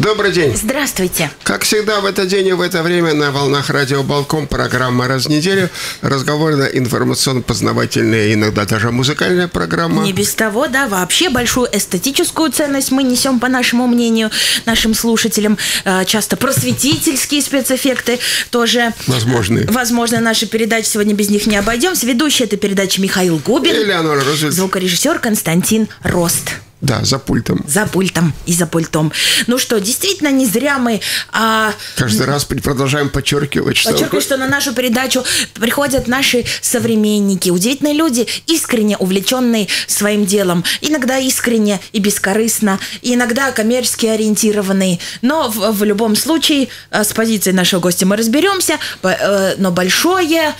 Добрый день. Здравствуйте. Как всегда в этот день и в это время на волнах радио «Балкон» программа «Раз в неделю». Разговорно-информационно-познавательная, иногда даже музыкальная программа. Не без того, да, вообще большую эстетическую ценность мы несем, по нашему мнению, нашим слушателям. Э, часто просветительские спецэффекты тоже. Возможны. Возможно, наши передачи сегодня без них не обойдемся. Ведущий этой передачи Михаил Губин. Элеонора Рузвельт. Звукорежиссер Константин Рост. Да, за пультом. За пультом и за пультом. Ну что, действительно, не зря мы... А, Каждый раз продолжаем подчеркивать, что... Подчеркиваю, что на нашу передачу приходят наши современники, удивительные люди, искренне увлеченные своим делом. Иногда искренне и бескорыстно, и иногда коммерчески ориентированные. Но в, в любом случае, э, с позиции нашего гостя мы разберемся. Э, но большое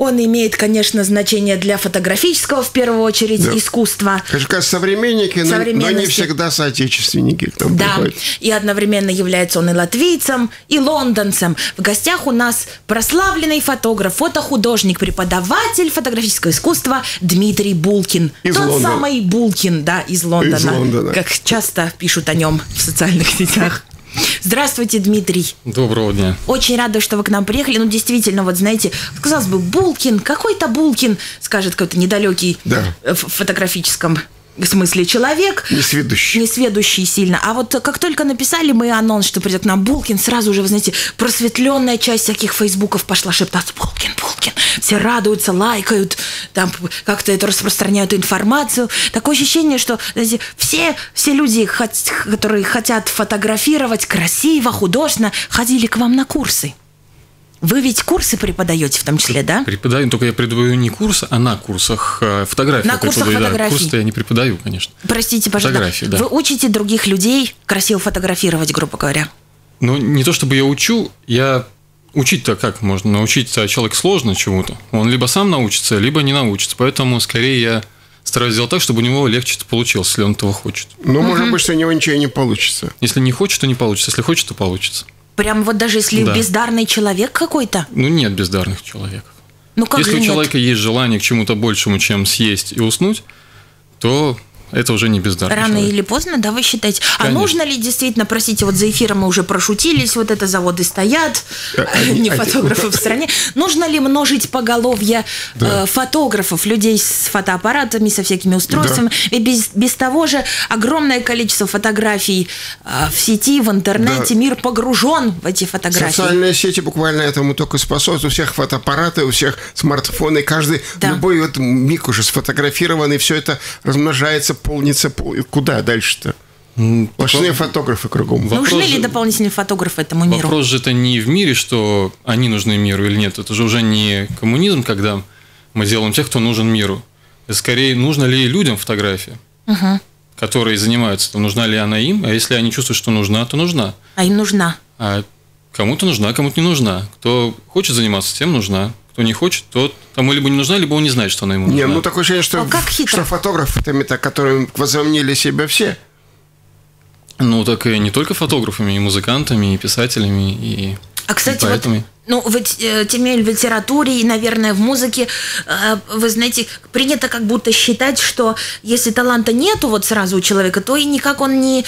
он имеет, конечно, значение для фотографического, в первую очередь, да. искусства. Как современники, но, но не всегда соотечественники. К нам да, приходят. и одновременно является он и латвийцем, и лондонцем. В гостях у нас прославленный фотограф, фотохудожник, преподаватель фотографического искусства Дмитрий Булкин. Из Тот Лондона. самый Булкин, да, из Лондона. Из Лондона. Как часто пишут о нем в социальных сетях. Здравствуйте, Дмитрий. Доброго дня. Очень рада, что вы к нам приехали. Ну, действительно, вот знаете, казалось бы, Булкин, какой-то Булкин, скажет какой-то недалекий Да. э, в фотографическом смысле человек. Несведущий. Несведущий сильно. А вот как только написали мы анонс, что придет к нам Булкин, сразу же, вы знаете, просветленная часть всяких фейсбуков пошла шептаться «Булкин, Булкин». Все радуются, лайкают, там как-то это распространяют информацию. Такое ощущение, что знаете, все, все люди, которые хотят фотографировать красиво, художественно, ходили к вам на курсы. Вы ведь курсы преподаете в том числе, да? Преподаю, только я преподаю не курс, а на курсах э, фотографии. На я курсах преподаю, да. фотографий. Курсы-то я не преподаю, конечно. Простите, пожалуйста. Фотографии, да. Вы учите других людей красиво фотографировать, грубо говоря. Но не то чтобы я учу, я учить-то как можно? Научить-то человек сложно чему-то. Он либо сам научится, либо не научится. Поэтому скорее я стараюсь сделать так, чтобы у него легче это получилось, если он этого хочет. Но, может быть, что у него ничего и не получится. Если не хочет, то не получится. Если хочет, то получится. Прям вот даже если Да. бездарный человек какой-то. Ну, нет бездарных человеков. Ну как Если у нет? человека есть желание к чему-то большему, чем съесть и уснуть, то это уже не бездарный Рано человек. или поздно, да, вы считаете? А Конечно. нужно ли действительно, простите, вот за эфиром мы уже прошутились, вот это заводы стоят, А, они- не они- фотографы в стране. Нужно ли множить поголовье э, фотографов, людей с фотоаппаратами, со всякими устройствами? Ведь без, без того же огромное количество фотографий э, в сети, в интернете, Да. мир погружен в эти фотографии. Социальные сети буквально этому только способствуют. У всех фотоаппараты, у всех смартфоны, каждый Да. любой вот миг уже сфотографирован, и все это размножается, полнится. пол- Куда дальше-то? Сплошные фотографы кругом. Вопрос Нужны ли же- дополнительные фотографы этому миру? Вопрос же это не в мире, что они нужны миру или нет. Это же уже не коммунизм, когда мы делаем тех, кто нужен миру. Это скорее, нужно ли людям фотография, которые занимаются, то нужна ли она им, а если они чувствуют, что нужна, то нужна. А им нужна. А кому-то нужна, кому-то не нужна. Кто хочет заниматься, тем нужна. Кто не хочет, то тому либо не нужна, либо он не знает, что она ему нужна. Не, ну такое ощущение, что, А как хитро. что фотографами, которые возомнили себя все. Ну, так и не только фотографами, и музыкантами, и писателями, и А, кстати, и поэтами. вот, ну, в э, теме в литературе и, наверное, в музыке, э, вы знаете, принято как будто считать, что если таланта нету вот сразу у человека, то и никак он не,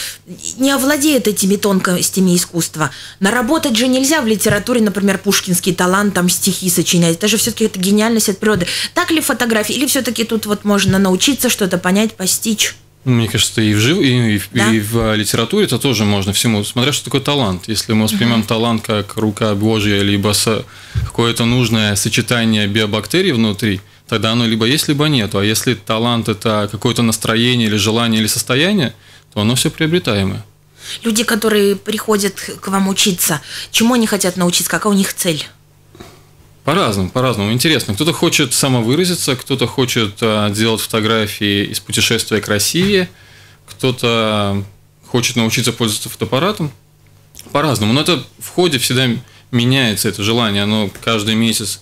не овладеет этими тонкостями искусства. Наработать же нельзя в литературе, например, пушкинский талант, там стихи сочинять. Это же все-таки это гениальность от природы. Так ли фотографии? Или все-таки тут вот можно научиться что-то понять, постичь? Ну, Мне кажется, и в, жив... и, в- Да? и в э, литературе это тоже можно всему. Смотря что такое талант. Если мы воспринимаем талант как рука Божья, либо со- какое-то нужное сочетание биобактерий внутри, тогда оно либо есть, либо нет. А если талант это какое-то настроение или желание или состояние, то оно все приобретаемое. Люди, которые приходят к вам учиться, чему они хотят научиться, какая у них цель? По-разному, по-разному. Интересно. Кто-то хочет самовыразиться, кто-то хочет э, делать фотографии из путешествия красивее, кто-то хочет научиться пользоваться фотоаппаратом. По-разному. Но это в ходе всегда меняется это желание. Оно каждый месяц.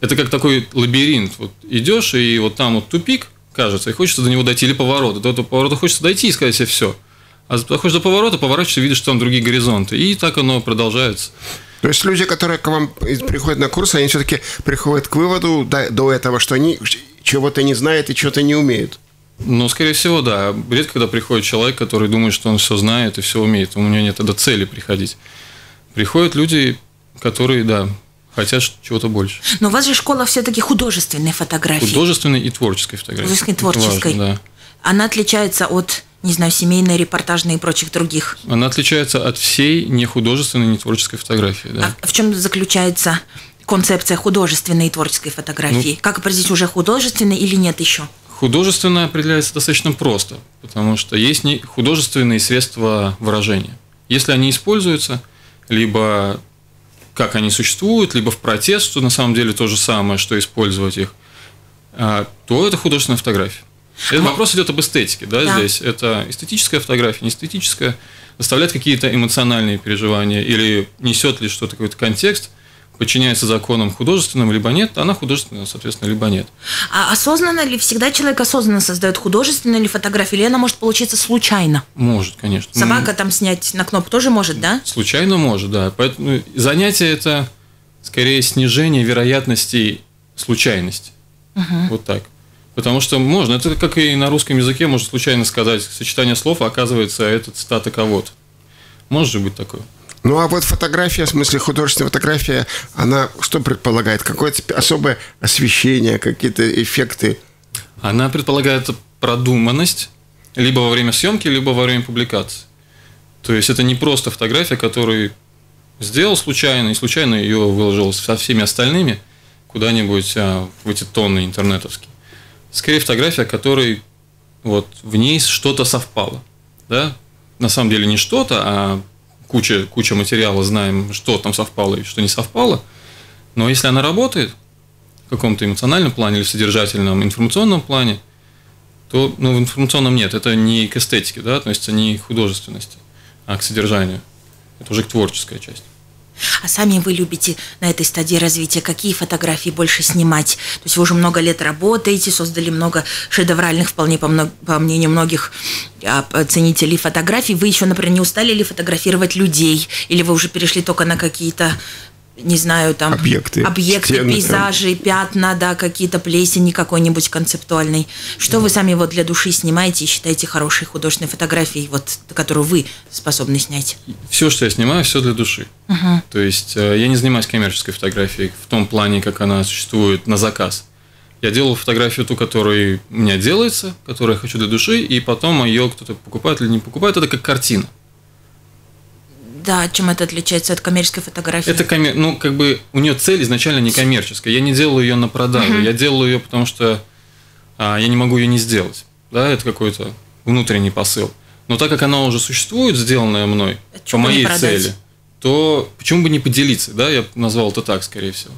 Это как такой лабиринт. Вот идешь, и вот там вот тупик, кажется, и хочется до него дойти, или поворот. До этого поворота хочется дойти и сказать себе все. А доходишь до поворота, поворачиваешься, видишь, что там другие горизонты. И так оно продолжается. То есть люди, которые к вам приходят на курсы, они все-таки приходят к выводу до, до этого, что они чего-то не знают и чего-то не умеют. Ну, скорее всего, да. Редко, когда приходит человек, который думает, что он все знает и все умеет. У него нет тогда цели приходить. Приходят люди, которые, да, хотят чего-то больше. Но у вас же школа все-таки художественной фотографии. Художественной и творческой фотографии. Художественной, творческой. Важно, да. Она отличается от, не знаю, семейной, репортажной и прочих других. Она отличается от всей не художественной, не творческой фотографии. Да. А в чем заключается концепция художественной и творческой фотографии? Ну, как определить уже художественной или нет еще? Художественное определяется достаточно просто, потому что есть художественные средства выражения. Если они используются, либо как они существуют, либо в протест, что на самом деле то же самое, что использовать их, а, то это художественная фотография. Этот вопрос идет об эстетике, да, да, здесь. Это эстетическая фотография, не эстетическая, доставляет какие-то эмоциональные переживания или несет ли что-то какой-то контекст – подчиняется законам художественным, либо нет, она художественная, соответственно, либо нет. А осознанно ли всегда человек осознанно создает художественную или фотографию, или она может получиться случайно? Может, конечно. Собака там снять на кнопку тоже может, да? Случайно может, да. Поэтому занятие это скорее снижение вероятности случайности. Угу. Вот так. Потому что можно, это как и на русском языке можно случайно сказать сочетание слов, а оказывается это цитата кого-то. Может же быть такое. Ну а вот фотография, в смысле художественная фотография, она что предполагает? Какое-то особое освещение, какие-то эффекты? Она предполагает продуманность либо во время съемки, либо во время публикации. То есть это не просто фотография, которую сделал случайно, и случайно ее выложил со всеми остальными куда-нибудь а, в эти тонны интернетовские. Скорее фотография, которой вот в ней что-то совпало. Да? На самом деле не что-то, а куча, куча материала, знаем, что там совпало и что не совпало. Но если она работает в каком-то эмоциональном плане или в содержательном информационном плане, то ну, в информационном нет. Это не к эстетике, да, относится не к художественности, а к содержанию. Это уже к творческая часть. А сами вы любите на этой стадии развития какие фотографии больше снимать? То есть вы уже много лет работаете, создали много шедевральных, вполне по, много, по мнению многих а, ценителей фотографий. Вы еще, например, не устали ли фотографировать людей? Или вы уже перешли только на какие-то не знаю, там объекты, объекты стены, пейзажи, там. пятна, да, какие-то плесени какой-нибудь концептуальный. Что да. вы сами вот для души снимаете и считаете хорошей художественной фотографией, вот, которую вы способны снять? Все, что я снимаю, все для души. Угу. То есть э, я не занимаюсь коммерческой фотографией в том плане, как она существует на заказ. Я делаю фотографию ту, которая у меня делается, которую я хочу для души, и потом ее кто-то покупает или не покупает. Это как картина. Да, чем это отличается от коммерческой фотографии? Это коммер... ну как бы у нее цель изначально не коммерческая. Я не делаю ее на продажу, угу. я делаю ее потому что а, я не могу ее не сделать. Да, это какой-то внутренний посыл. Но так как она уже существует, сделанная мной а по моей цели, то почему бы не поделиться? Да, я назвал это так, скорее всего.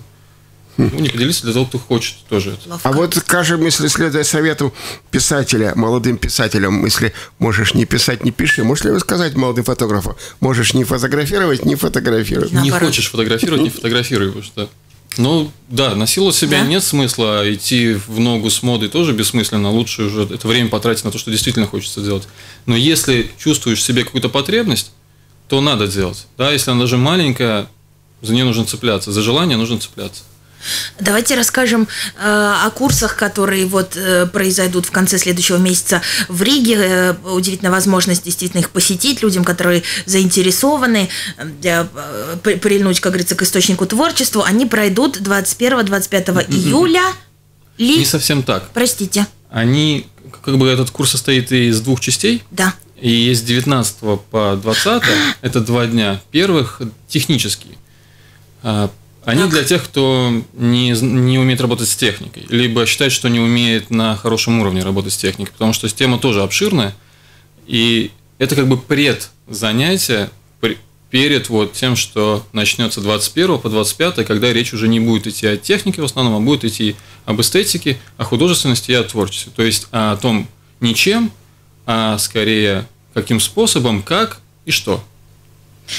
Ну, не поделиться для того, кто хочет тоже это. А вот, скажем, если следуя совету писателя, молодым писателям, если можешь не писать, не пиши, можешь ли вы сказать молодым фотографу, можешь не фотографировать, не фотографировать? Не хочешь фотографировать, не фотографируй, потому что ну, да, насиловать себя да? нет смысла, а идти в ногу с модой тоже бессмысленно. Лучше уже это время потратить на то, что действительно хочется делать. Но если чувствуешь в себе какую-то потребность, то надо делать. Да, если она даже маленькая, за нее нужно цепляться. За желание нужно цепляться. Давайте расскажем э, о курсах, которые вот э, произойдут в конце следующего месяца в Риге. Э, удивительная возможность действительно их посетить людям, которые заинтересованы э, прильнуть, как говорится, к источнику творчества. Они пройдут 21-25 июля. Ли... Не совсем так. Простите. Они, как бы этот курс состоит из двух частей. Да. И есть 19 по 20, это два дня. Первых технические а, они для тех, кто не, не умеет работать с техникой, либо считает, что не умеет на хорошем уровне работать с техникой, потому что тема тоже обширная, и это как бы предзанятие перед вот тем, что начнется 21 по 25, когда речь уже не будет идти о технике в основном, а будет идти об эстетике, о художественности и о творчестве. То есть о том ничем, а скорее каким способом, как и что.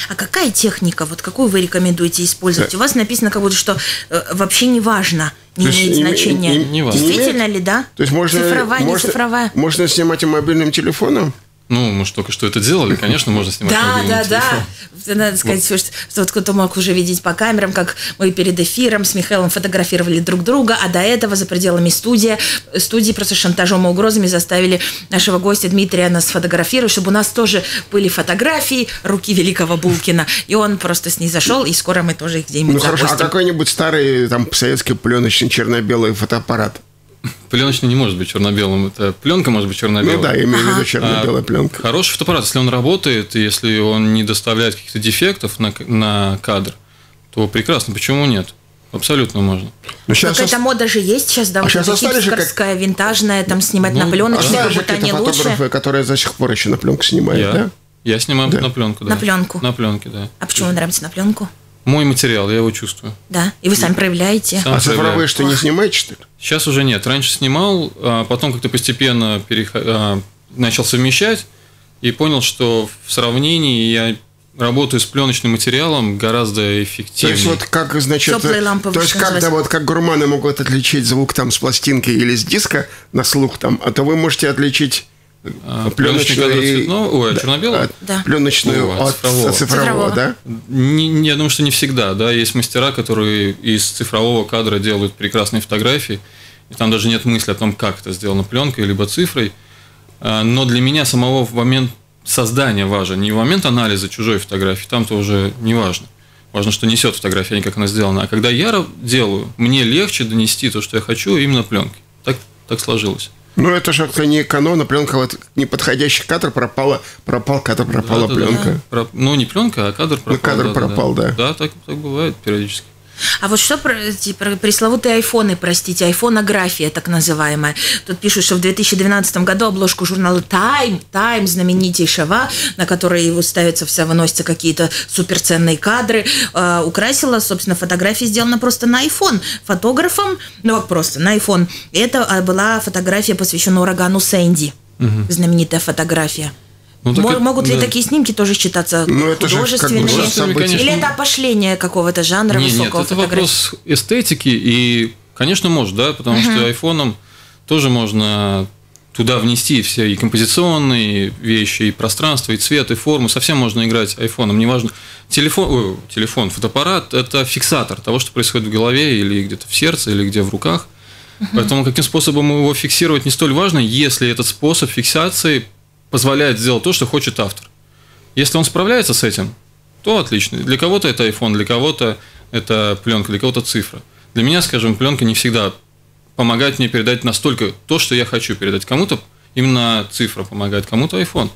А какая техника, вот какую вы рекомендуете использовать? У вас написано как будто, что э, вообще не важно, не То имеет значения. Не, не, не Действительно ли, да? То есть можно, цифровая, можно, не цифровая? Можно снимать и мобильным телефоном? Ну, мы же только что это делали, конечно, можно снимать Да, да, телефон. да. Надо сказать, что, что вот кто-то мог уже видеть по камерам, как мы перед эфиром с Михаилом фотографировали друг друга, а до этого за пределами студии, студии просто шантажом и угрозами заставили нашего гостя Дмитрия нас сфотографировать, чтобы у нас тоже были фотографии руки великого Булкина. И он просто с ней зашел, и скоро мы тоже их где-нибудь Ну хорошо, а запустим. какой-нибудь старый там советский пленочный черно-белый фотоаппарат? Пленочный не может быть черно-белым. Это пленка может быть черно-белой. Ну да, я имею в виду А, черно-белая пленка. Хороший фотоаппарат, если он работает, если он не доставляет каких-то дефектов на, на кадр, то прекрасно. Почему нет? Абсолютно можно. Ну, сейчас Какая-то мода же есть сейчас, да, А вот сейчас же как- хипстерская, винтажная, там снимать Ну, на остались же будто они какие-то лучше. фотографы, которые до сих пор еще на пленку снимают, Я, да? я снимаю Да. на пленку, да. На пленку. На пленке, да. А почему нравится на пленку? Мой материал, я его чувствую. Да, и вы сами проявляете. Сам А цифровые что, не снимаете, что ли? Сейчас уже нет. Раньше снимал, а потом как-то постепенно перех- а, начал совмещать и понял, что в сравнении я работаю с пленочным материалом гораздо То эффективнее. есть вот как, значит, э, лампы то есть когда вот как гурманы могут отличить звук там с пластинки или с диска на слух там, а то вы можете отличить пленочный кадр цветного, ой, а черно-белого? Да. пленочную О, от цифрового. от цифрового, да? Не- не- я думаю, что не всегда. Да, есть мастера, которые из цифрового кадра делают прекрасные фотографии, и там даже нет мысли о том, как это сделано пленкой либо цифрой. А, Но для меня самого в момент создания важен, не в момент анализа чужой фотографии, там-то уже не важно. Важно, что несет фотография, а не как она сделана. А когда я делаю, мне легче донести то, что я хочу, именно пленкой. Так, так сложилось. Ну, это же как-то не канон, а пленка вот неподходящий кадр пропала, пропал кадр, пропала Да-да-да. пленка. Про- Ну, не пленка, а кадр пропал. кадр да-да-да. пропал, да. Да, так, так бывает периодически. А вот что про эти про пресловутые айфоны, простите, айфонография так называемая. Тут пишут, что в 2012 году обложку журнала Time, Time знаменитейшего, на которой ставятся вся, выносятся какие-то суперценные кадры, э, украсила, собственно, фотография сделана просто на iPhone. Фотографом, ну как просто, на iPhone. И это а, была фотография, посвященная урагану Сэнди. Знаменитая фотография. Ну, так Мо- это- Могут ли да. такие снимки тоже считаться Ну, это же как бы художественными? Художественными. Или это опошление какого-то жанра Не, нет, высокого это фотографии? вопрос эстетики, и, конечно, может, да, потому что айфоном тоже можно туда внести все и композиционные вещи, и пространство, и цвет, и форму. Совсем можно играть айфоном, неважно. Телефон, ой, телефон, фотоаппарат – это фиксатор того, что происходит в голове, или где-то в сердце, или где в руках. Поэтому каким способом его фиксировать не столь важно, если этот способ фиксации позволяет сделать то, что хочет автор. Если он справляется с этим, то отлично. Для кого-то это iPhone, для кого-то это пленка, для кого-то цифра. Для меня, скажем, пленка не всегда помогает мне передать настолько то, что я хочу передать. Кому-то именно цифра помогает, кому-то iPhone.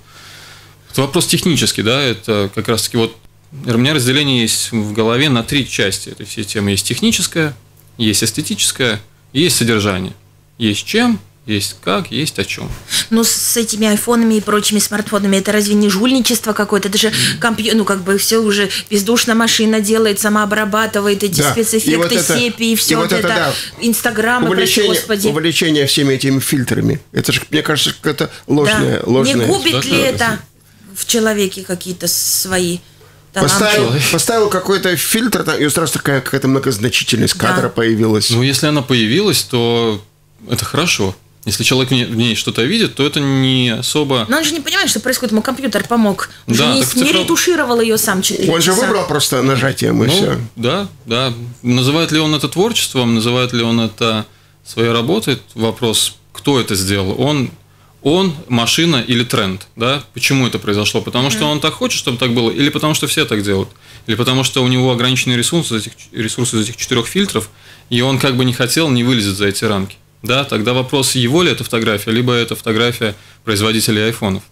Это вопрос технический, да, это как раз-таки вот у меня разделение есть в голове на три части этой всей темы. Есть техническая, есть эстетическая, есть содержание. Есть чем, есть как, есть о чем. Ну, с этими айфонами и прочими смартфонами, это разве не жульничество какое-то? Это же компьютер, ну, как бы все уже бездушно машина делает, сама обрабатывает эти Да. И спецэффекты, вот это- сепи и все и вот вот это, это, да. Инстаграмы, прости Увлечение, господи. увлечение всеми этими фильтрами. Это же, мне кажется, какая-то ложная, Да. ложная. Не губит Да, ли да, это в человеке какие-то свои таланты? Поставил, поставил какой-то фильтр, там, и сразу такая какая-то многозначительность Да. кадра появилась. Ну, если она появилась, то это хорошо. Если человек в ней- что-то видит, то это не особо... Но он же не понимает, что происходит, ему компьютер помог. Он Да, же не, так не цифров- ретушировал ее сам 4 Он же выбрал просто нажатием и Ну, все. да, да. Называет ли он это творчеством, называет ли он это своей работой, вопрос, кто это сделал. Он, он, машина или тренд, да? Почему это произошло? Потому что он так хочет, чтобы так было, или потому что все так делают? Или потому что у него ограниченный ресурс из этих, ресурс из этих четырех фильтров, и он как бы не хотел, не вылезет за эти рамки. Да, тогда вопрос, его ли это фотография, либо это фотография производителей айфонов.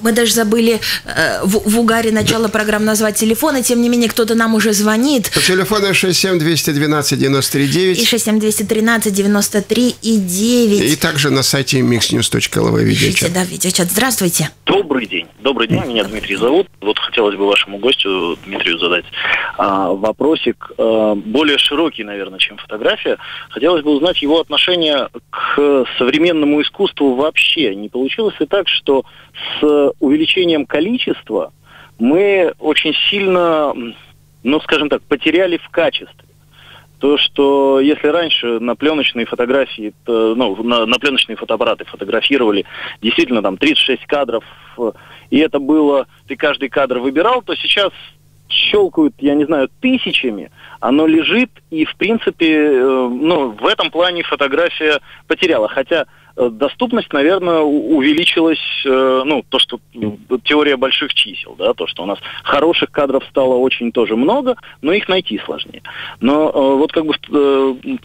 Мы даже забыли э, в, в угаре начала программы назвать телефон, и тем не менее кто-то нам уже звонит. По телефону 67 212 93 И 9 67213 93 и 9. и также на сайте mixnews.lv Видите, видеочат. да, видеочат. Здравствуйте. Добрый день. Добрый день, меня Дмитрий зовут. Вот хотелось бы вашему гостю Дмитрию задать а, вопросик а, более широкий, наверное, чем фотография. Хотелось бы узнать его отношение к современному искусству вообще. Не получилось ли так, что с увеличением количества мы очень сильно, ну, скажем так, потеряли в качестве? то, что если раньше на пленочные фотографии, то, ну, на, на пленочные фотоаппараты фотографировали действительно там 36 кадров, и это было, ты каждый кадр выбирал, то сейчас щелкают, я не знаю, тысячами, оно лежит, и, в принципе, э, ну, в этом плане фотография потеряла. Хотя доступность, наверное, увеличилась, э, ну, то, что теория больших чисел, да, то, что у нас хороших кадров стало очень тоже много, но их найти сложнее. Но э, вот как бы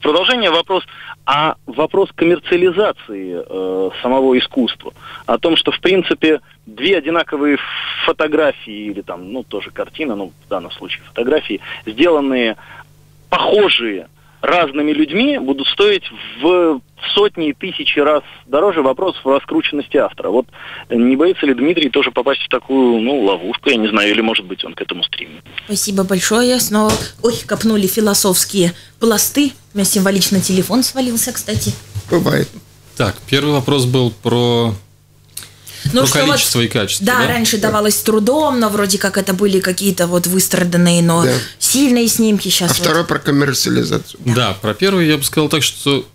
продолжение вопрос, а вопрос коммерциализации самого искусства, о том, что, в принципе, две одинаковые фотографии или там, ну, тоже картина, ну, в данном случае фотографии, сделанные похожие разными людьми, будут стоить в сотни и тысячи раз дороже вопрос в раскрученности автора. Вот не боится ли Дмитрий тоже попасть в такую, ну, ловушку, я не знаю, или, может быть, он к этому стримит. Спасибо большое. Снова, ой, копнули философские пласты. У меня символично телефон свалился, кстати. Бывает. Так, первый вопрос был про ну, про количество вот, и качество. Да, да, раньше да. давалось трудом, но вроде как это были какие-то вот выстраданные, но да. сильные снимки сейчас. А вот. второй про коммерциализацию. Да. да, про первый я бы сказал так, что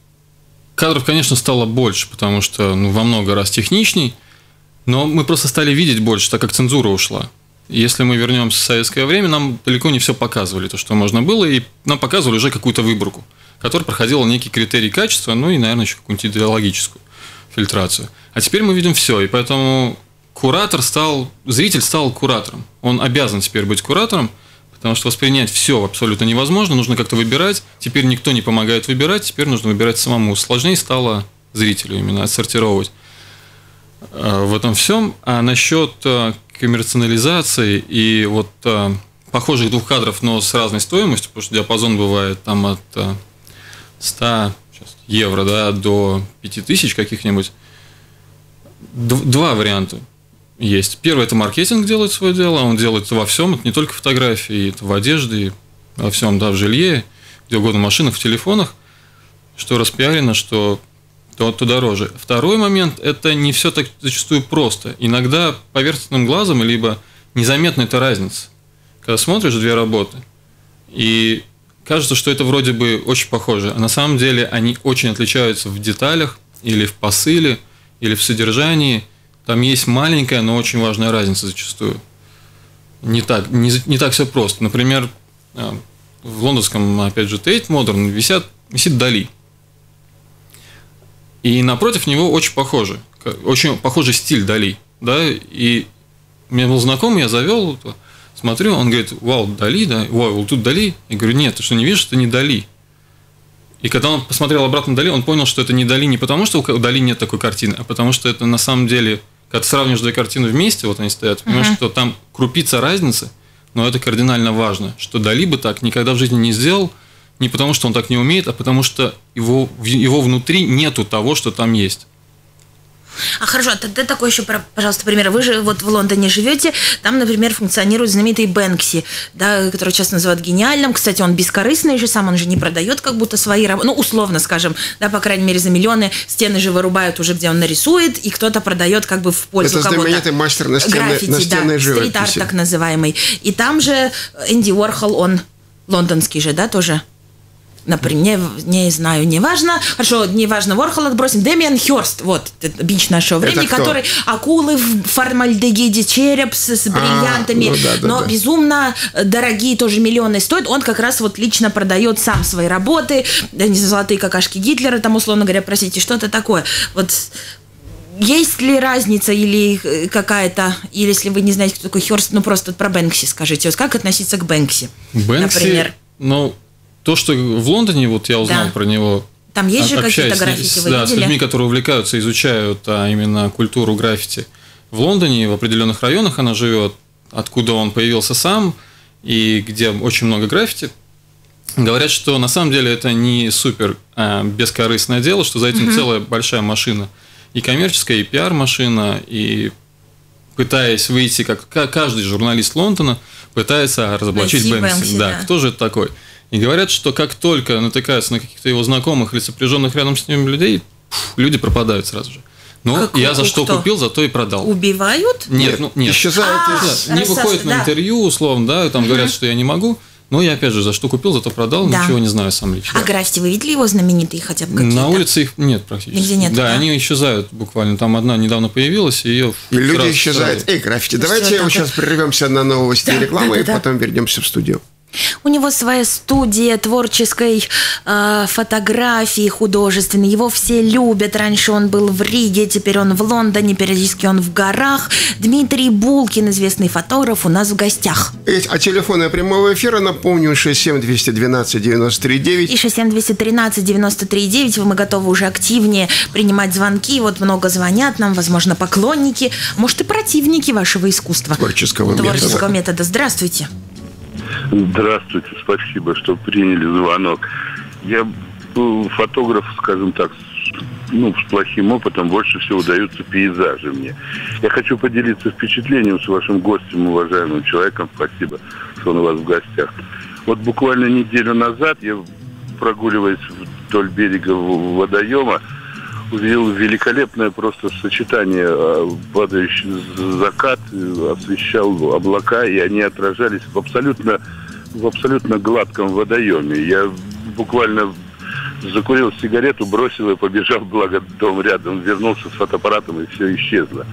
кадров, конечно, стало больше, потому что ну, во много раз техничней, но мы просто стали видеть больше, так как цензура ушла. Если мы вернемся в советское время, нам далеко не все показывали, то, что можно было, и нам показывали уже какую-то выборку, которая проходила некий критерий качества, ну и, наверное, еще какую-нибудь идеологическую фильтрацию. А теперь мы видим все, и поэтому куратор стал, зритель стал куратором. Он обязан теперь быть куратором, потому что воспринять все абсолютно невозможно, нужно как-то выбирать. Теперь никто не помогает выбирать, теперь нужно выбирать самому. Сложнее стало зрителю именно отсортировать э, в этом всем. А насчет э, коммерциализации и вот э, похожих двух кадров, но с разной стоимостью, потому что диапазон бывает там от 100 евро да, до 5000 каких-нибудь. Два варианта есть. Первый – это маркетинг делает свое дело, он делает во всем, это не только фотографии, это в одежде, во всем, да, в жилье, где угодно, в машинах, в телефонах, что распиарено, что то, то дороже. Второй момент – это не все так зачастую просто. Иногда поверхностным глазом, либо незаметна эта разница. Когда смотришь две работы, и кажется, что это вроде бы очень похоже, а на самом деле они очень отличаются в деталях или в посыле, или в содержании. Там есть маленькая, но очень важная разница зачастую. Не так, не, не так все просто. Например, а, в лондонском, опять же, Tate Modern висят, висит Дали. И напротив него очень похоже, очень похожий стиль Дали. Да? И у меня был знакомый, я завел смотрю, он говорит, вау, Дали, да, вау, вот тут Дали. Я говорю, нет, ты что, не видишь, это не Дали. И когда он посмотрел обратно Дали, он понял, что это не Дали не потому, что у Дали нет такой картины, а потому что это на самом деле, когда ты сравниваешь две картины вместе, вот они стоят, понимаешь, uh-huh. что там крупица разницы, но это кардинально важно, что Дали бы так никогда в жизни не сделал, не потому что он так не умеет, а потому что его, его внутри нету того, что там есть. А хорошо, а тогда такой еще, пожалуйста, пример. Вы же вот в Лондоне живете, там, например, функционирует знаменитый Бэнкси, да, который сейчас называют гениальным. Кстати, он бескорыстный же сам, он же не продает как будто свои работы, ну, условно скажем, да, по крайней мере, за миллионы стены же вырубают уже, где он нарисует, и кто-то продает как бы в пользу Это знаменитый мастер настенной, Граффити, настенной да, живописи. стрит-арт так называемый. И там же Энди Уорхол, он лондонский же, да, тоже? Например, не, не знаю, неважно, хорошо, неважно, Ворхол отбросим, Дэмиан Хёрст, вот, бич нашего времени, который акулы в формальдегиде, череп с, с а, бриллиантами, а, ну, да, да, но да. безумно дорогие, тоже миллионы стоят, он как раз вот лично продает сам свои работы, не золотые какашки Гитлера, там, условно говоря, простите, что-то такое, вот есть ли разница или какая-то, или если вы не знаете, кто такой Хёрст, ну просто про Бэнкси скажите, вот как относиться к Бэнкси, Бэнкси, например? Ну, то, что в Лондоне, вот я узнал да. про него. Там есть же какие-то граффити, с, Да, видели? с людьми, которые увлекаются, изучают а, именно культуру граффити. В Лондоне, в определенных районах она живет, откуда он появился сам, и где очень много граффити. Говорят, что на самом деле это не супер а, бескорыстное дело, что за этим угу. целая большая машина. И коммерческая, и пиар-машина, и пытаясь выйти, как каждый журналист Лондона пытается разоблачить. Бэнкси да. да, кто же это такой? И говорят, что как только натыкаются на каких-то его знакомых или сопряженных рядом с ним людей, люди пропадают сразу же. Но как, я за что кто? купил, за то и продал. Убивают? Нет, ну нет. Исчезают. А, не выходят да. на интервью, условно, да, там говорят, что я не могу. Но я, опять же, за что купил, зато продал, Да. ничего не знаю сам лично. А граффити вы видели его знаменитые хотя бы какие-то? На улице их нет практически. Нигде нет, Да, да? они исчезают буквально. Там одна недавно появилась, и ее И люди исчезают. сразу. Эй, граффити, Ну, давайте сейчас прервемся на новости и Да, рекламу, да, и да, да. потом вернемся в студию. У него своя студия творческой э, фотографии художественной. Его все любят. Раньше он был в Риге, теперь он в Лондоне, периодически он в горах. Дмитрий Булкин, известный фотограф, у нас в гостях. И- А телефоны прямого эфира, напомню, 67 212 93 9. И 213 93 9. Мы готовы уже активнее принимать звонки. Вот много звонят нам, возможно, поклонники, может и противники вашего искусства. Творческого Творческого метода. метода. Здравствуйте. Здравствуйте, спасибо, что приняли звонок. Я был фотограф, скажем так, ну, с плохим опытом, больше всего удаются пейзажи мне. Я хочу поделиться впечатлением с вашим гостем, уважаемым человеком. Спасибо, что он у вас в гостях. Вот буквально неделю назад я, прогуливаясь вдоль берега водоема, увидел великолепное просто сочетание. э, Падающий закат э, освещал облака, и они отражались в абсолютно, в абсолютно гладком водоеме. Я буквально закурил сигарету, бросил и побежал, благо дом рядом, вернулся с фотоаппаратом, и все исчезло.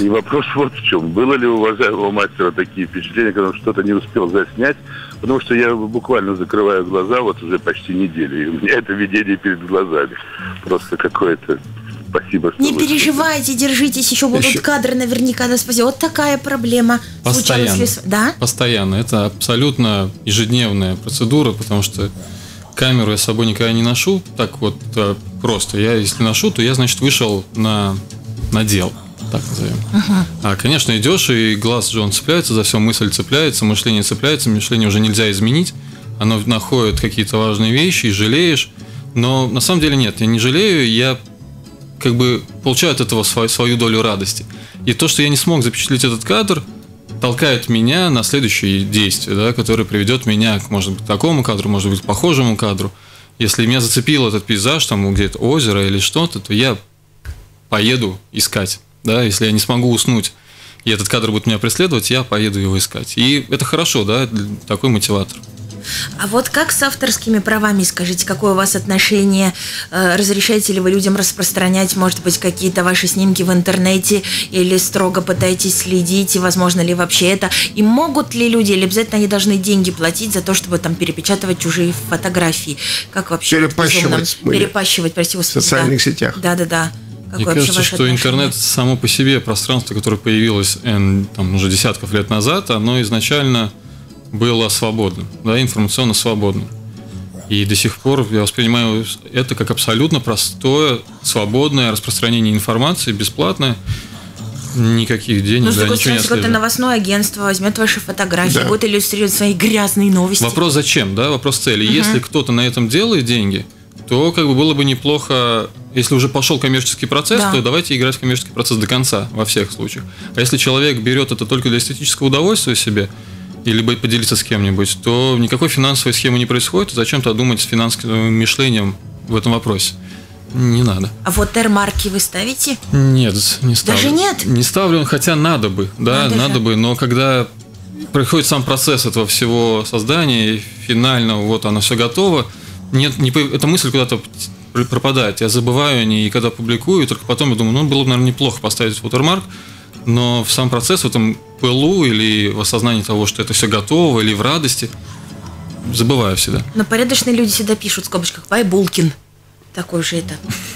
И вопрос вот в чем. Было ли у уважаемого мастера такие впечатления, когда он что-то не успел заснять? Потому что я буквально закрываю глаза вот уже почти неделю, и у меня это видение перед глазами. Просто какое-то... Спасибо, что Не вы- переживайте, держитесь, еще будут Еще- кадры наверняка. Да, спасибо. Вот такая проблема. Постоянно. С- Да? Постоянно. Это абсолютно ежедневная процедура, потому что камеру я с собой никогда не ношу. Так вот э, просто. Я если ношу, то я, значит, вышел на, на дел. Так назовем. А, конечно, идешь, и глаз же он цепляется за все, мысль цепляется, мышление цепляется, мышление уже нельзя изменить. Оно находит какие-то важные вещи и жалеешь. Но на самом деле нет, я не жалею, я как бы получаю от этого свою, свою долю радости. И то, что я не смог запечатлеть этот кадр, толкает меня на следующее действие, да, которое приведет меня к, может быть, такому кадру, может быть, похожему кадру. Если меня зацепил этот пейзаж, там где-то озеро или что-то, то я поеду искать. Да, если я не смогу уснуть, и этот кадр будет меня преследовать, я поеду его искать. И это хорошо, да, такой мотиватор. А вот как с авторскими правами, скажите, какое у вас отношение? Э, Разрешаете ли вы людям распространять, может быть, какие-то ваши снимки в интернете или строго пытаетесь следить, и возможно ли вообще это? И могут ли люди, или обязательно они должны деньги платить за то, чтобы там перепечатывать чужие фотографии? Как вообще? вот Перепащивать мы. Перепащивать, прости господи. В социальных да. сетях. Да-да-да. Какое Мне кажется, что отношение? интернет само по себе, пространство, которое появилось эн, там, уже десятков лет назад, оно изначально было свободным, да, информационно свободным. И до сих пор я воспринимаю это как абсолютно простое, свободное распространение информации, бесплатное, никаких денег, Ну, да, ничего не стороны, какое-то отслеживаю. новостное агентство возьмет ваши фотографии, Да. будет иллюстрировать свои грязные новости. Вопрос зачем, да, вопрос цели. Если кто-то на этом делает деньги, то как бы было бы неплохо, если уже пошел коммерческий процесс, Да. то давайте играть в коммерческий процесс до конца во всех случаях. А если человек берет это только для эстетического удовольствия себе, или поделиться с кем-нибудь, то никакой финансовой схемы не происходит. Зачем-то думать с финансовым мышлением в этом вопросе. Не надо. А вот термарки вы ставите? Нет, не ставлю. Даже нет? Не ставлю, хотя надо бы, да, Надо надо, же. бы, но когда происходит сам процесс этого всего создания, и финально вот оно все готово, нет, не, эта мысль куда-то пр- пропадает. Я забываю о ней, и когда публикую, только потом я думаю, ну, было бы, наверное, неплохо поставить watermark, но в сам процесс, в этом пылу или в осознании того, что это все готово, или в радости, забываю всегда. Но порядочные люди всегда пишут в скобочках Байбулкин. Такой же это,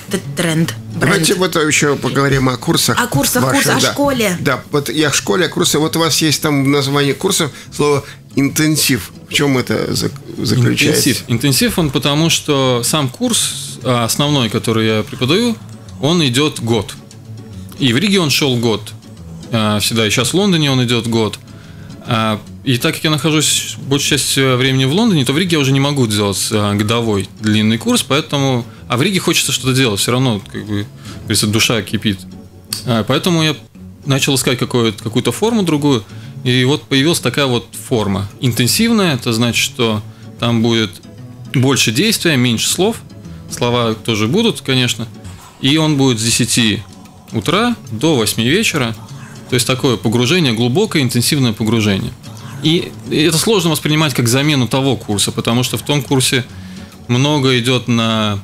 это тренд. бренд. Давайте вот еще поговорим о курсах. О курсах, курс, о да. школе. Да, вот я в школе, о курсе. Вот у вас есть там название курсов слово интенсив. В чем это зак- заключается? Интенсив. Интенсив он потому, что сам курс а, основной, который я преподаю, он идет год. И в Риге он шел год. А, Всегда. И сейчас в Лондоне он идет год. А, И так как я нахожусь большую часть э, времени в Лондоне, то в Риге я уже не могу сделать а, годовой длинный курс, поэтому... А в Риге хочется что-то делать, все равно, как бы, говорится, душа кипит. Поэтому я начал искать какую-то, какую-то форму другую, и вот появилась такая вот форма. Интенсивная, это значит, что там будет больше действия, меньше слов. Слова тоже будут, конечно. И он будет с 10 утра до 8 вечера. То есть такое погружение, глубокое, интенсивное погружение. И это сложно воспринимать как замену того курса, потому что в том курсе много идет на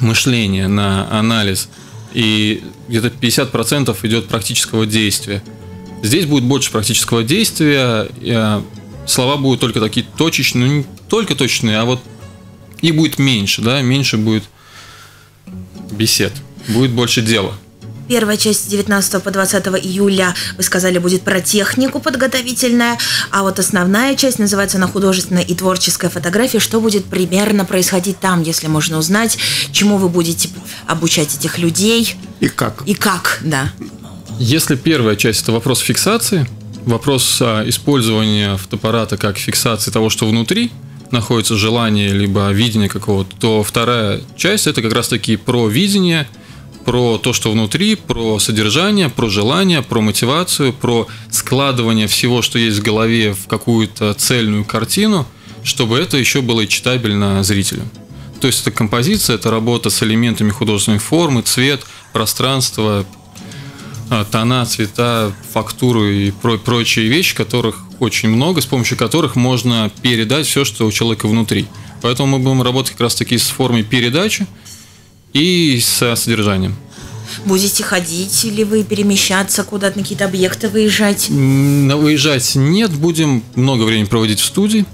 мышление, на анализ, и где-то 50% идет практического действия. Здесь будет больше практического действия, э, слова будут только такие точечные, ну не только точные, а вот и будет меньше, да, меньше будет бесед, будет больше дела. Первая часть с 19 по 20 июля, вы сказали, будет про технику подготовительная, а вот основная часть называется на художественная и творческая фотография. Что будет примерно происходить там, если можно узнать, чему вы будете обучать этих людей? И как? И как, да. Если первая часть это вопрос фиксации, вопрос а, использования фотоаппарата как фиксации того, что внутри находится желание либо видение какого-то, то вторая часть это как раз таки про видение – про то, что внутри, про содержание, про желание, про мотивацию, про складывание всего, что есть в голове, в какую-то цельную картину, чтобы это еще было и читабельно зрителю. То есть это композиция, это работа с элементами художественной формы, цвет, пространство, а, тона, цвета, фактуру и про прочие вещи, которых очень много, с помощью которых можно передать все, что у человека внутри. Поэтому мы будем работать как раз таки с формой передачи, и с содержанием. Будете ходить или вы перемещаться куда-то на какие-то объекты выезжать? Выезжать нет, будем много времени проводить в студии.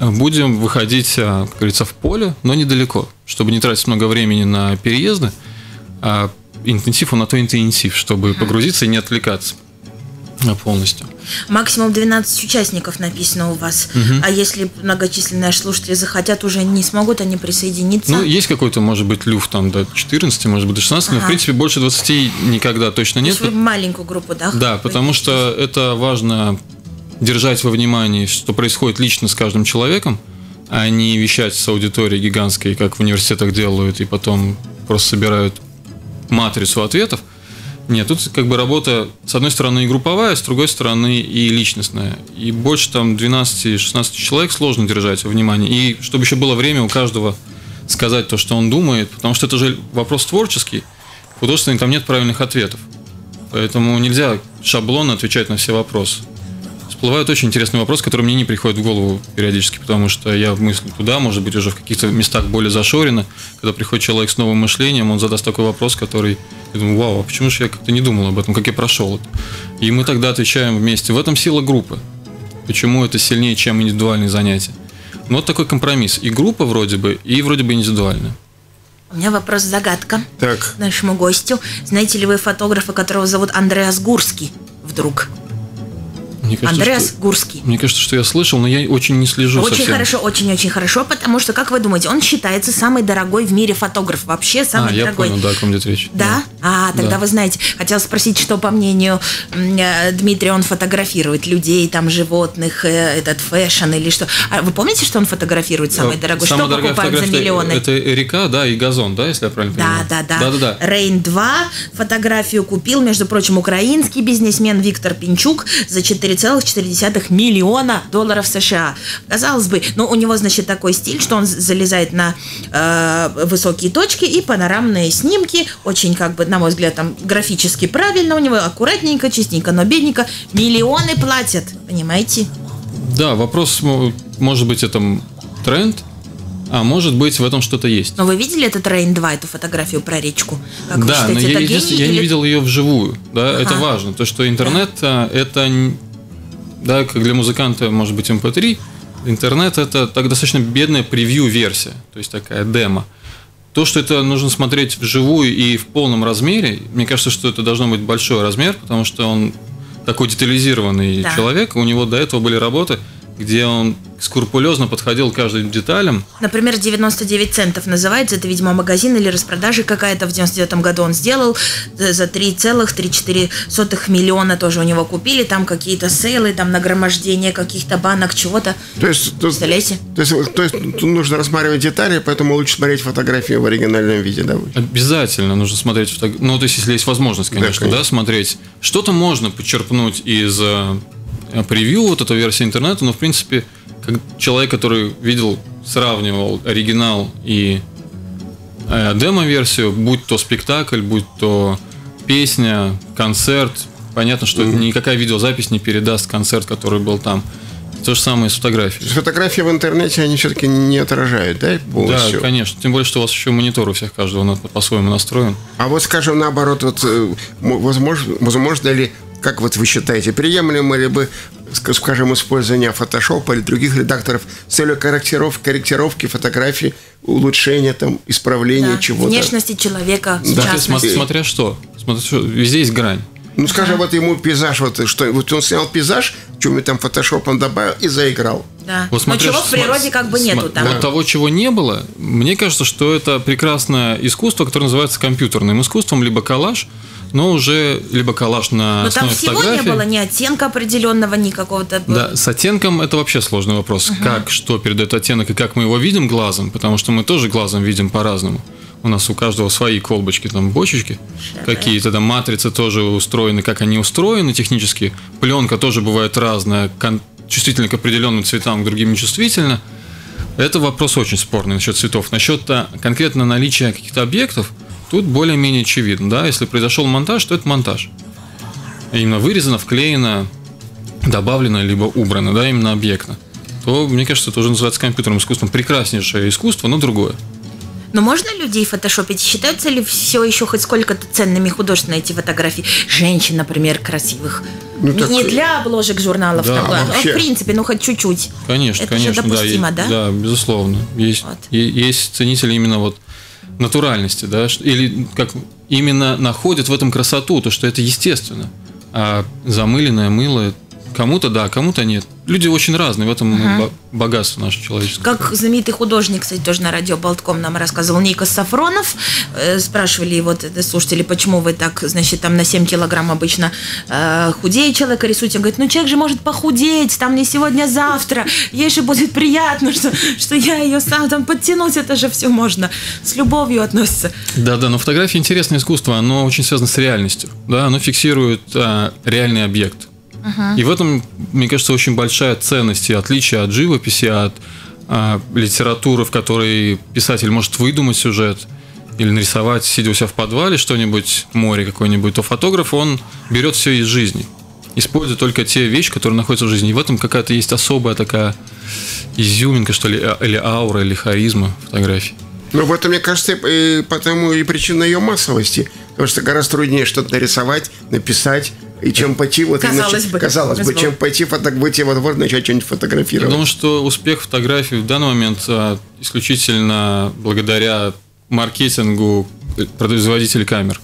Будем выходить, а, как говорится, в поле, но недалеко, чтобы не тратить много времени на переезды. А интенсив, он на то интенсив, чтобы погрузиться и не отвлекаться полностью. Максимум 12 участников написано у вас. Угу. А если многочисленные слушатели захотят, уже не смогут они присоединиться? Ну, есть какой-то, может быть, люфт там до 14, может быть, до 16, ага. но, в принципе, больше 20 никогда точно нет. То есть вы маленькую группу, да? Да, потому что это важно держать во внимании, что происходит лично с каждым человеком, а не вещать с аудиторией гигантской, как в университетах делают, и потом просто собирают матрицу ответов. Нет, тут как бы работа, с одной стороны, и групповая, с другой стороны, и личностная. И больше там 12-16 человек сложно держать внимание. И чтобы еще было время у каждого сказать то, что он думает, потому что это же вопрос творческий, художественный, там нет правильных ответов. Поэтому нельзя шаблонно отвечать на все вопросы всплывает очень интересный вопрос, который мне не приходит в голову периодически, потому что я мыслю туда, может быть, уже в каких-то местах более зашорено. Когда приходит человек с новым мышлением, он задаст такой вопрос, который я думаю, вау, а почему же я как-то не думал об этом, как я прошел это? И мы тогда отвечаем вместе. В этом сила группы. Почему это сильнее, чем индивидуальные занятия? Ну, вот такой компромисс. И группа вроде бы, и вроде бы индивидуальная. У меня вопрос-загадка так. нашему гостю. Знаете ли вы фотографа, которого зовут Андреас Гурский? Вдруг? Мне кажется, Андреас что, Гурский. Мне кажется, что я слышал, но я очень не слежу Очень совсем. хорошо, очень-очень хорошо, потому что, как вы думаете, он считается самый дорогой в мире фотограф. Вообще самый а, дорогой. я понял, да, о ком идет речь. Да? да. А, тогда да. вы знаете. Хотела спросить, что, по мнению э, Дмитрия, он фотографирует людей, там, животных, э, этот fashion или что. А вы помните, что он фотографирует самый э, дорогой? Самая что покупают за миллионы? Это река, да, и газон, да, если я правильно понимаю? Да, да, да. да, да, Рейн 2 фотографию купил, между прочим, украинский бизнесмен Виктор Пинчук за 4,4 миллиона долларов США. Казалось бы, но у него, значит, такой стиль, что он залезает на э, высокие точки и панорамные снимки, очень, как бы, на мой взгляд, там графически правильно у него, аккуратненько, чистенько, но бедненько. Миллионы платят, понимаете? Да, вопрос, может быть, это тренд, а может быть, в этом что-то есть. Но вы видели этот Rain 2, эту фотографию про речку? Как да, считаете, но я, я, я или... не видел ее вживую. Да, ага. это важно. То, что интернет да. это да, как для музыканта может быть MP3, эм интернет это так достаточно бедная превью-версия, то есть такая демо. То, что это нужно смотреть вживую и в полном размере, мне кажется, что это должно быть большой размер, потому что он такой детализированный да. человек, у него до этого были работы, где он скрупулезно подходил к каждым деталям. Например, 99 центов называется, это, видимо, магазин или распродажа какая-то в 99 году он сделал, за 3,34 миллиона тоже у него купили, там какие-то сейлы, там нагромождение каких-то банок, чего-то. То есть, Представляете? То есть, то есть тут нужно рассматривать детали, поэтому лучше смотреть фотографии в оригинальном виде, да? Обязательно нужно смотреть фотографии. Ну, то есть, если есть возможность, конечно, да, конечно. да смотреть. Что-то можно подчерпнуть из э, превью, вот эта версия интернета, но, в принципе, как человек, который видел, сравнивал оригинал и э, демо-версию, будь то спектакль, будь то песня, концерт, понятно, что никакая видеозапись не передаст концерт, который был там. То же самое с фотографией. Фотографии в интернете, они все-таки не отражают, да, полностью? Да, конечно. Тем более, что у вас еще монитор у всех каждого по-своему настроен. А вот, скажем, наоборот, вот, э, возможно, возможно ли как вот вы считаете, приемлемо ли бы, скажем, использование фотошопа или других редакторов с целью корректировки, корректировки фотографий, улучшения, там, исправления Да. чего-то? Внешности человека, Да, смотря, смотря что. Смотря что. Везде есть грань. Ну, скажем, вот ему пейзаж, вот что, вот он снял пейзаж, что-нибудь там фотошопом добавил и заиграл. Да. Вот Но смотря чего что- в природе как бы нету там. Вот того, чего не было, мне кажется, что это прекрасное искусство, которое называется компьютерным искусством, либо коллаж, но уже либо коллаж на Но там всего фотографии. не было ни оттенка определенного, ни какого-то... Да, с оттенком это вообще сложный вопрос. Как, что передает оттенок и как мы его видим глазом, потому что мы тоже глазом видим по-разному. У нас у каждого свои колбочки, там бочечки, какие-то там матрицы тоже устроены, как они устроены технически. Пленка тоже бывает разная, кон- чувствительна к определенным цветам, к другим нечувствительна. Это вопрос очень спорный насчет цветов. Насчет а, конкретно наличия каких-то объектов, тут более-менее очевидно. Да? Если произошел монтаж, то это монтаж. Именно вырезано, вклеено, добавлено, либо убрано, да, именно объектно, то, мне кажется, это уже называется компьютерным искусством. Прекраснейшее искусство, но другое. Но можно людей фотошопить? Считаются ли все еще хоть сколько-то ценными художественно эти фотографии? Женщин, например, красивых. Ну, Не- так- Не для обложек журналов, Да, такое, а вообще. в принципе, ну хоть чуть-чуть. Конечно, Это же конечно, допустимо, да, да? Да, безусловно. Есть, Вот. есть ценители именно вот натуральности, да, или как именно находят в этом красоту, то, что это естественно. А замыленное мыло кому-то да, кому-то нет. Люди очень разные, в этом бо- богатство наше человеческое. Как знаменитый художник, кстати, тоже на радио Болтком нам рассказывал, Никос Сафронов. Э, спрашивали его т- слушатели, почему вы так, значит, там на 7 килограмм обычно э, худее человека рисуете. Он говорит, ну человек же может похудеть, там не сегодня, а завтра. Ей же будет приятно, что, что я ее сам там подтянуть, это же все можно. С любовью относится. Да, да, но фотография интересное искусство, оно очень связано с реальностью. Да, оно фиксирует а, реальный объект. И в этом, мне кажется, очень большая ценность и отличие от живописи, от а, литературы, в которой писатель может выдумать сюжет или нарисовать, сидя у себя в подвале, что-нибудь, море какое-нибудь, то фотограф, он берет все из жизни. Использует только те вещи, которые находятся в жизни. И в этом какая-то есть особая такая изюминка, что ли, а- или аура, или харизма фотографии. Ну, в этом, мне кажется, и потому и причина ее массовости. Потому что гораздо труднее что-то нарисовать, написать, и чем пойти вот... Казалось начать- бы. Казалось бы, чем пойти фото, выйти во двор, начать что-нибудь фотографировать. думаю, что успех фотографии в данный момент а, исключительно благодаря маркетингу производителей камер.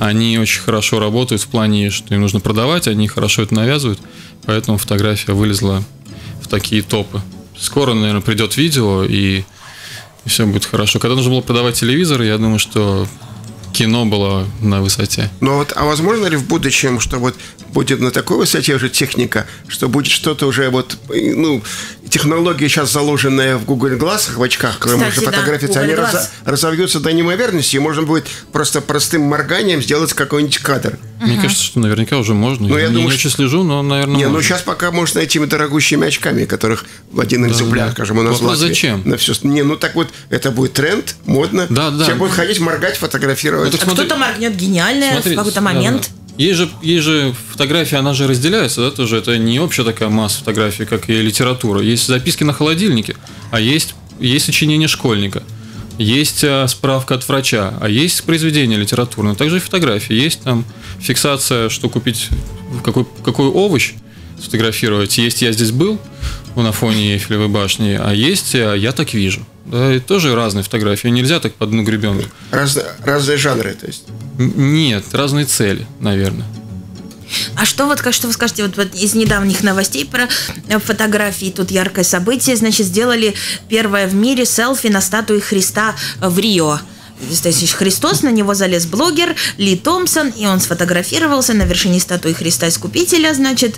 Они очень хорошо работают в плане, что им нужно продавать, они хорошо это навязывают, поэтому фотография вылезла в такие топы. Скоро, наверное, придет видео, и, все будет хорошо. Когда нужно было продавать телевизоры, я думаю, что кино было на высоте. Но вот, а возможно ли в будущем, что вот будет на такой высоте уже техника, что будет что-то уже вот, э, ну, технологии сейчас заложенные в Google Glass, в очках, которые можно да, фотографировать, они разо- разовьются до неимоверности, и можно будет просто простым морганием сделать какой-нибудь кадр. Мне кажется, что наверняка уже можно. Ну, я не, думаю, не что- очень слежу, но, наверное, Не, ну можно. сейчас пока можно этими дорогущими очками, которых в один экземпляр, да. скажем, у нас в Вопрос, Латвии. зачем? На все, не, ну так вот, это будет тренд, модно. Да, да. Все будут ходить, моргать, фотографировать. Ну, так А смотри- кто-то моргнет гениальное Смотри, в какой-то да, момент. да. Есть же, есть же фотография, она же разделяется, да, тоже. Это не общая такая масса фотографий, как и литература. Есть записки на холодильнике, а есть, есть сочинение школьника, есть а, справка от врача, а есть произведение литературное. Также и фотографии. Есть там фиксация, что купить, какой, какой овощ сфотографировать. Есть «Я здесь был» на фоне Эйфелевой башни, а есть а, «Я так вижу». Да, и тоже разные фотографии. Нельзя так под одну гребенку. Раз- разные жанры, то есть. Нет, разные цели, наверное. А что вот, что вы скажете, вот, вот из недавних новостей про э, фотографии, тут яркое событие, значит, сделали первое в мире селфи на статуе Христа в Рио. То есть Христос, на него залез блогер Ли Томпсон, и он сфотографировался на вершине статуи Христа Искупителя, значит,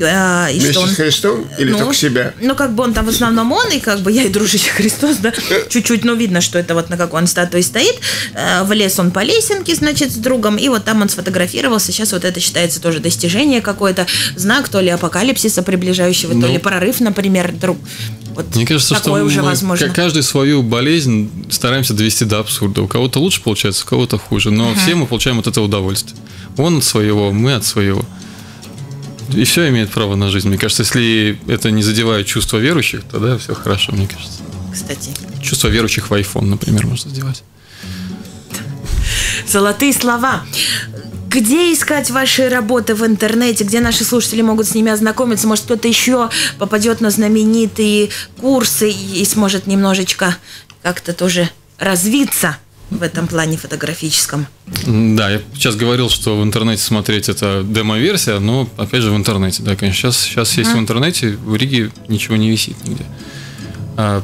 э, и Вместе что он... с Христом или Ну, только себя? Ну, как бы он там в основном он, и как бы я и дружище Христос, да, чуть-чуть, но видно, что это вот на какой он статуе стоит. Э, Влез он по лесенке, значит, с другом, и вот там он сфотографировался. Сейчас вот это считается тоже достижение какое-то, знак то ли апокалипсиса приближающего, то Ну. ли прорыв, например, друг. Вот Мне кажется, такое что уже мы возможно. каждый свою болезнь стараемся довести до абсурда. У кого-то лучше получается, у кого-то хуже. Но все мы получаем от этого удовольствие. Он от своего, мы от своего. И все имеет право на жизнь. Мне кажется, если это не задевает чувство верующих, тогда все хорошо, мне кажется. Кстати. Чувство верующих в iPhone, например, можно задевать. Золотые слова. Где искать ваши работы в интернете? Где наши слушатели могут с ними ознакомиться? Может, кто-то еще попадет на знаменитые курсы и сможет немножечко как-то тоже развиться в этом плане фотографическом? Да, я сейчас говорил, что в интернете смотреть это демо-версия, но опять же в интернете, да, конечно. Сейчас, сейчас есть в интернете, в Риге ничего не висит нигде. А,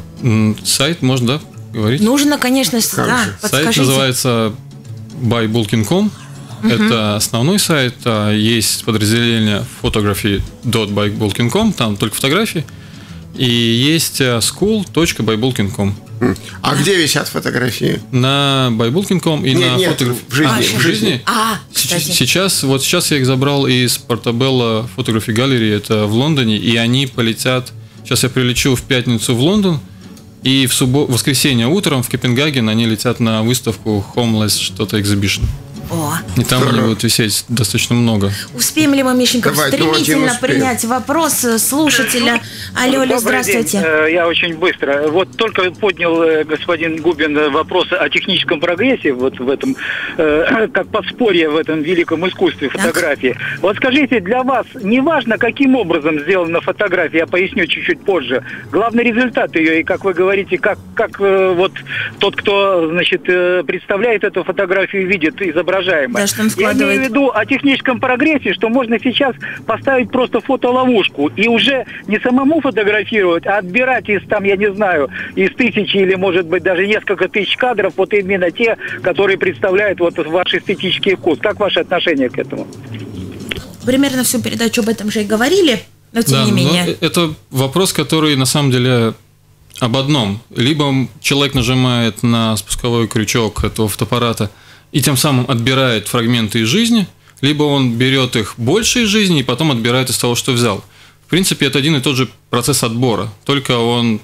сайт можно, да, говорить? Нужно, конечно, да, Сайт называется bybulkin.com. Угу. Это основной сайт. А есть подразделение photography.bybulkin.com, там только фотографии. И есть э, school.bybulkin.com. А где висят фотографии? На bybulkin.com и нет, на нет, фотограф... в жизни. А, в жизни? А, сейчас, вот сейчас я их забрал из Portabella Photography Gallery, это в Лондоне, и они полетят. Сейчас я прилечу в пятницу в Лондон, и в суббо... воскресенье утром в Копенгаген они летят на выставку Homeless что-то Exhibition. О. И там они будут висеть достаточно много. Успеем ли мы, Мишенька, Давай, стремительно принять вопрос слушателя? Алло, алло, здравствуйте. День. Э, я очень быстро. Вот только поднял э, господин Губин вопрос о техническом прогрессе вот в этом, э, как подспорье в этом великом искусстве фотографии. Так. Вот скажите, для вас не важно, каким образом сделана фотография, я поясню чуть-чуть позже. Главный результат ее, и как вы говорите, как, как вот тот, кто, значит, представляет эту фотографию, видит изображение воображаемое. Да, что он складывает... Я имею в виду о техническом прогрессе, что можно сейчас поставить просто фотоловушку и уже не самому фотографировать, а отбирать из там, я не знаю, из тысячи или, может быть, даже несколько тысяч кадров, вот именно те, которые представляют вот ваш эстетический вкус. Как ваше отношение к этому? Примерно всю передачу об этом же и говорили, но тем да, не менее. Это вопрос, который на самом деле об одном. Либо человек нажимает на спусковой крючок этого фотоаппарата – и тем самым отбирает фрагменты из жизни, либо он берет их больше из жизни и потом отбирает из того, что взял. В принципе, это один и тот же процесс отбора, только он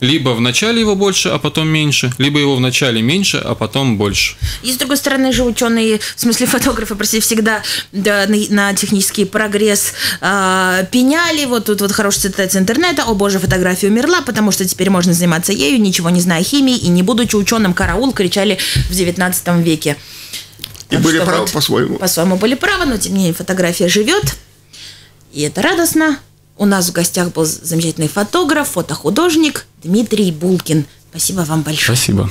либо в начале его больше, а потом меньше, либо его в начале меньше, а потом больше. И с другой стороны же ученые, в смысле фотографы, простите, всегда да, на, на технический прогресс э, пеняли. Вот тут вот хорошая цитата с интернета. О боже, фотография умерла, потому что теперь можно заниматься ею, ничего не зная химии и не будучи ученым караул, кричали в 19 веке. И так были правы вот, по-своему. По-своему были правы, но тем не менее фотография живет. И это радостно. У нас в гостях был замечательный фотограф, фотохудожник Дмитрий Булкин. Спасибо вам большое. Спасибо.